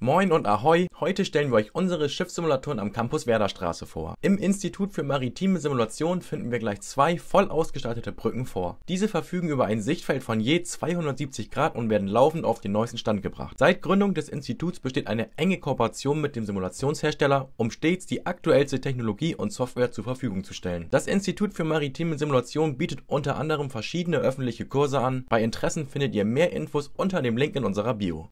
Moin und Ahoi! Heute stellen wir euch unsere Schiffssimulatoren am Campus Werderstraße vor. Im Institut für Maritime Simulation finden wir gleich zwei voll ausgestattete Brücken vor. Diese verfügen über ein Sichtfeld von je 270 Grad und werden laufend auf den neuesten Stand gebracht. Seit Gründung des Instituts besteht eine enge Kooperation mit dem Simulationshersteller, um stets die aktuellste Technologie und Software zur Verfügung zu stellen. Das Institut für Maritime Simulation bietet unter anderem verschiedene öffentliche Kurse an. Bei Interessen findet ihr mehr Infos unter dem Link in unserer Bio.